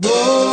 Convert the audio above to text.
Whoa.